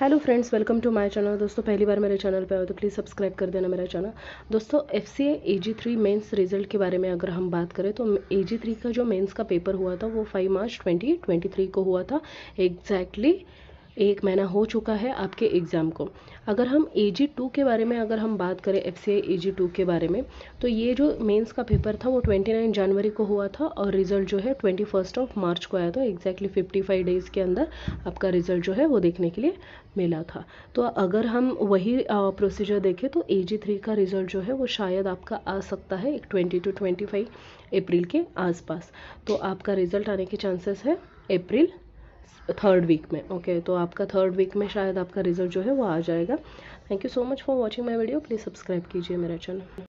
Hello friends welcome to my channel दोस्तों, पहली बार मेरे चैनल पे आए तो प्लीज़ सब्सक्राइब कर देना मेरा चैनल दोस्तों F C A G three mains result के बारे में अगर हम बात करें तो ए जी थ्री का जो मेन्स का पेपर हुआ था वो five March twenty twenty three को हुआ था. एग्जैक्टली exactly एक महीना हो चुका है आपके एग्ज़ाम को। अगर हम ए जी टू के बारे में अगर हम बात करें F C I A ji to के बारे में तो ये जो मेंस का पेपर था वो ट्वेंटी नाइन जनवरी को हुआ था और रिज़ल्ट जो है ट्वेंटी फ़र्स्ट ऑफ़ मार्च को आया था। एग्जैक्टली फिफ्टी फाइव डेज़ के अंदर आपका रिज़ल्ट जो है वो देखने के लिए मिला था। तो अगर हम वही प्रोसीजर देखें तो ए जी थ्री का रिज़ल्ट जो है वो शायद आपका आ सकता है एक twenty two twenty five April के आसपास। तो आपका रिज़ल्ट आने के चांसेस है अप्रैल थर्ड वीक में ओके okay, तो आपका थर्ड वीक में शायद आपका रिज़ल्ट जो है वो आ जाएगा। Thank you so much for watching my video please subscribe कीजिए मेरा चैनल